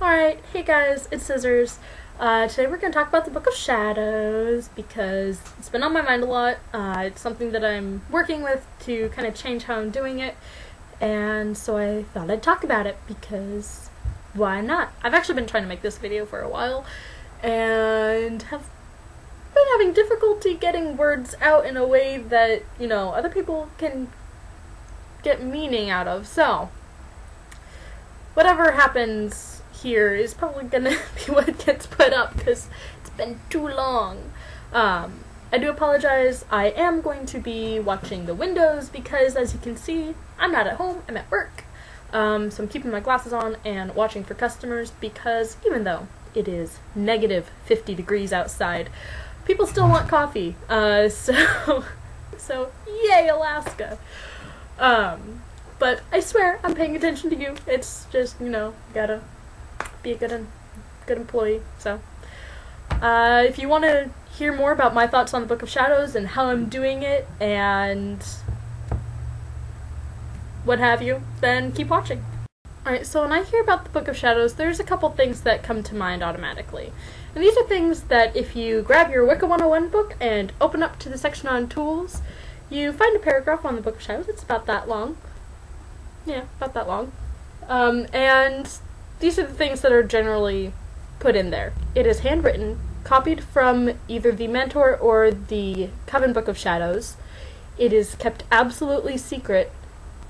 Alright, hey guys, it's Scissors. Uh, today we're going to talk about the Book of Shadows because it's been on my mind a lot. Uh, it's something that I'm working with to kind of change how I'm doing it, and so I thought I'd talk about it because why not? I've actually been trying to make this video for a while and have been having difficulty getting words out in a way that, you know, other people can get meaning out of. So, whatever happens here is probably gonna be what gets put up because it's been too long. Um, I do apologize. I am going to be watching the windows because, as you can see, I'm not at home. I'm at work. Um, so I'm keeping my glasses on and watching for customers because even though it is negative 50 degrees outside, people still want coffee. Uh, so, so yay, Alaska. Um, but I swear I'm paying attention to you. It's just, you know, gotta be a good, good employee. So, uh, if you want to hear more about my thoughts on the Book of Shadows and how I'm doing it and what have you, then keep watching. Alright, so when I hear about the Book of Shadows, there's a couple things that come to mind automatically. And these are things that if you grab your Wicca 101 book and open up to the section on tools, you find a paragraph on the Book of Shadows. It's about that long. Yeah, about that long. Um, and these are the things that are generally put in there. It is handwritten, copied from either the Mentor or the Coven Book of Shadows. It is kept absolutely secret.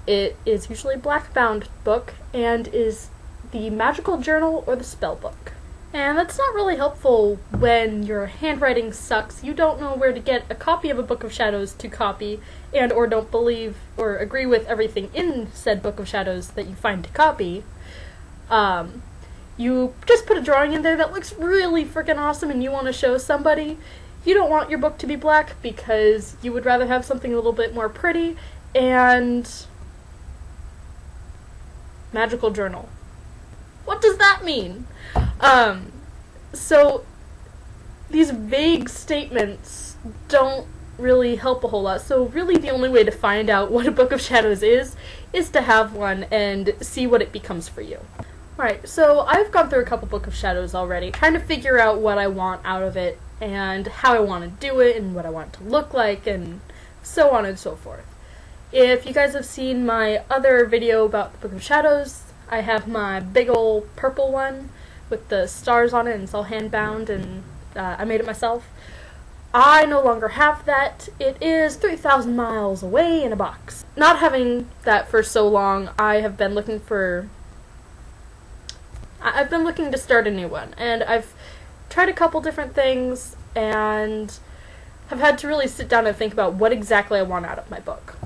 It is usually a black bound book and is the magical journal or the spell book. And that's not really helpful when your handwriting sucks. You don't know where to get a copy of a Book of Shadows to copy and or don't believe or agree with everything in said Book of Shadows that you find to copy. Um, you just put a drawing in there that looks really freaking awesome and you want to show somebody. You don't want your book to be black because you would rather have something a little bit more pretty and magical journal. What does that mean? Um, so these vague statements don't really help a whole lot. So really the only way to find out what a Book of Shadows is is to have one and see what it becomes for you. Alright, so I've gone through a couple Book of Shadows already, trying to figure out what I want out of it, and how I want to do it, and what I want it to look like, and so on and so forth. If you guys have seen my other video about the Book of Shadows, I have my big old purple one with the stars on it, and it's all hand-bound, and uh, I made it myself. I no longer have that. It is 3,000 miles away in a box. Not having that for so long, I have been looking for I've been looking to start a new one, and I've tried a couple different things, and have had to really sit down and think about what exactly I want out of my book.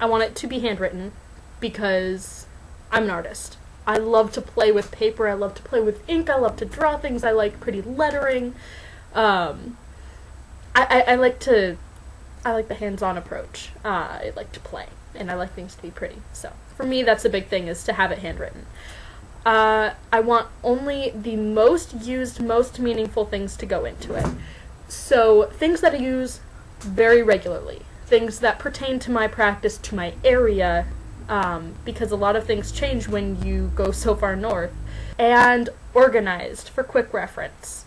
I want it to be handwritten because I'm an artist. I love to play with paper, I love to play with ink, I love to draw things, I like pretty lettering. Um, I, I, I like to, I like the hands-on approach. Uh, I like to play, and I like things to be pretty. So, for me, that's a big thing, is to have it handwritten. Uh, I want only the most used, most meaningful things to go into it. So, things that I use very regularly, things that pertain to my practice, to my area, um, because a lot of things change when you go so far north, and organized for quick reference.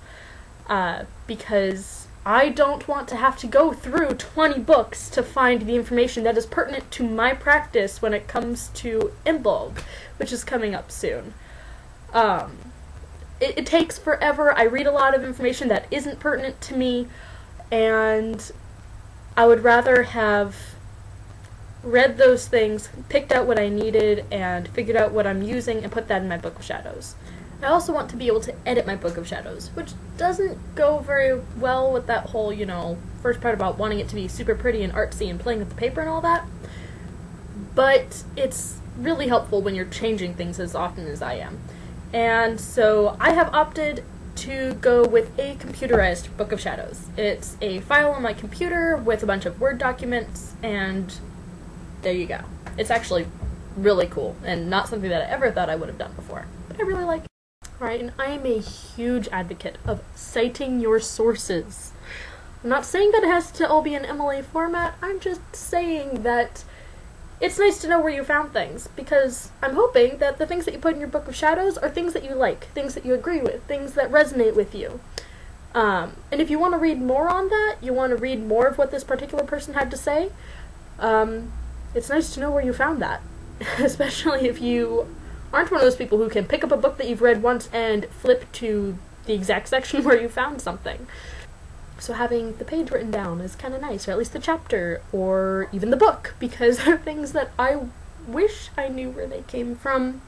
Uh, because I don't want to have to go through 20 books to find the information that is pertinent to my practice when it comes to Imbolg, which is coming up soon. Um, it, it takes forever. I read a lot of information that isn't pertinent to me, and I would rather have read those things, picked out what I needed, and figured out what I'm using, and put that in my Book of Shadows. I also want to be able to edit my Book of Shadows, which doesn't go very well with that whole, you know, first part about wanting it to be super pretty and artsy and playing with the paper and all that. But it's really helpful when you're changing things as often as I am. And so I have opted to go with a computerized Book of Shadows. It's a file on my computer with a bunch of Word documents, and there you go. It's actually really cool, and not something that I ever thought I would have done before. But I really like it. Right, and I am a huge advocate of citing your sources. I'm not saying that it has to all be in MLA format, I'm just saying that it's nice to know where you found things because I'm hoping that the things that you put in your Book of Shadows are things that you like, things that you agree with, things that resonate with you. Um, and if you want to read more on that, you want to read more of what this particular person had to say, um, it's nice to know where you found that. Especially if you aren't one of those people who can pick up a book that you've read once and flip to the exact section where you found something. So having the page written down is kind of nice, or at least the chapter, or even the book, because there are things that I wish I knew where they came from,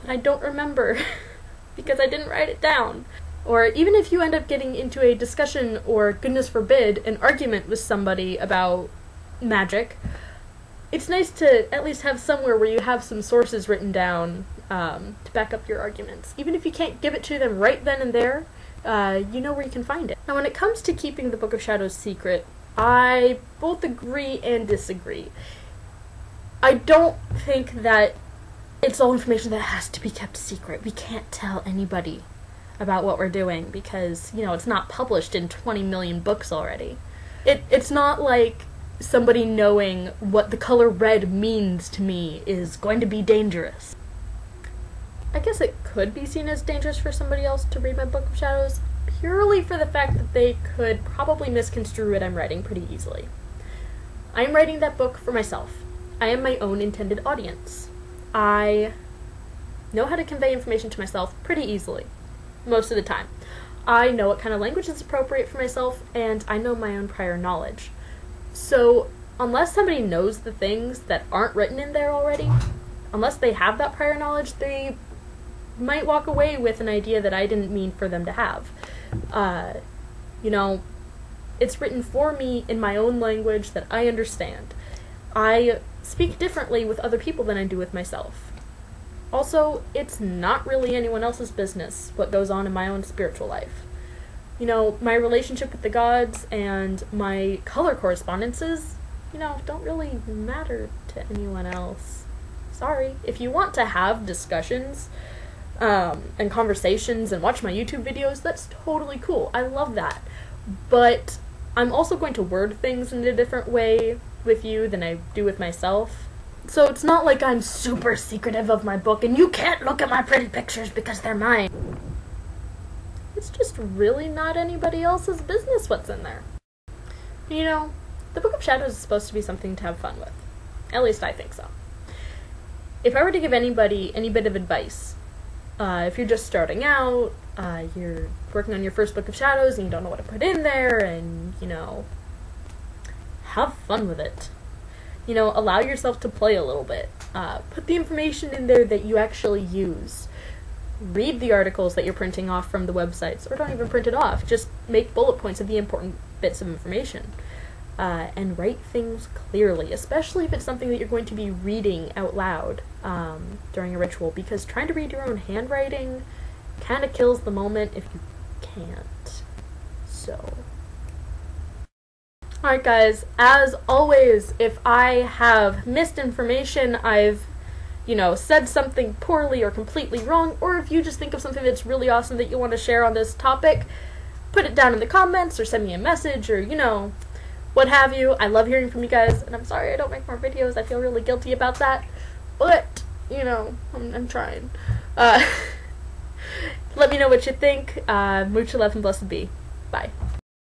but I don't remember because I didn't write it down. Or even if you end up getting into a discussion or, goodness forbid, an argument with somebody about magic, it's nice to at least have somewhere where you have some sources written down um, to back up your arguments. Even if you can't give it to them right then and there, uh, you know where you can find it. Now, when it comes to keeping the Book of Shadows secret, I both agree and disagree. I don't think that it's all information that has to be kept secret. We can't tell anybody about what we're doing because, you know, it's not published in 20 million books already. It, it's not like somebody knowing what the color red means to me is going to be dangerous. I guess it could be seen as dangerous for somebody else to read my Book of Shadows, purely for the fact that they could probably misconstrue what I'm writing pretty easily. I am writing that book for myself. I am my own intended audience. I know how to convey information to myself pretty easily most of the time. I know what kind of language is appropriate for myself, and I know my own prior knowledge. So, unless somebody knows the things that aren't written in there already, unless they have that prior knowledge, they might walk away with an idea that I didn't mean for them to have. Uh, you know, it's written for me in my own language that I understand. I speak differently with other people than I do with myself. Also, it's not really anyone else's business what goes on in my own spiritual life. You know, my relationship with the gods and my color correspondences, you know, don't really matter to anyone else. Sorry. If you want to have discussions um, and conversations and watch my YouTube videos, that's totally cool. I love that. But I'm also going to word things in a different way with you than I do with myself. So it's not like I'm super secretive of my book and you can't look at my pretty pictures because they're mine. It's just really not anybody else's business what's in there. You know, the Book of Shadows is supposed to be something to have fun with. At least I think so. If I were to give anybody any bit of advice, uh, if you're just starting out, uh, you're working on your first Book of Shadows and you don't know what to put in there, and, you know, have fun with it you know, allow yourself to play a little bit. Uh, put the information in there that you actually use. Read the articles that you're printing off from the websites, or don't even print it off. Just make bullet points of the important bits of information. Uh, and write things clearly, especially if it's something that you're going to be reading out loud um, during a ritual, because trying to read your own handwriting kind of kills the moment if you can't. So. Alright guys, as always, if I have missed information, I've, you know, said something poorly or completely wrong, or if you just think of something that's really awesome that you want to share on this topic, put it down in the comments or send me a message or, you know, what have you. I love hearing from you guys, and I'm sorry I don't make more videos. I feel really guilty about that, but, you know, I'm, I'm trying. Uh, let me know what you think. Uh, mucha love and blessed be. Bye.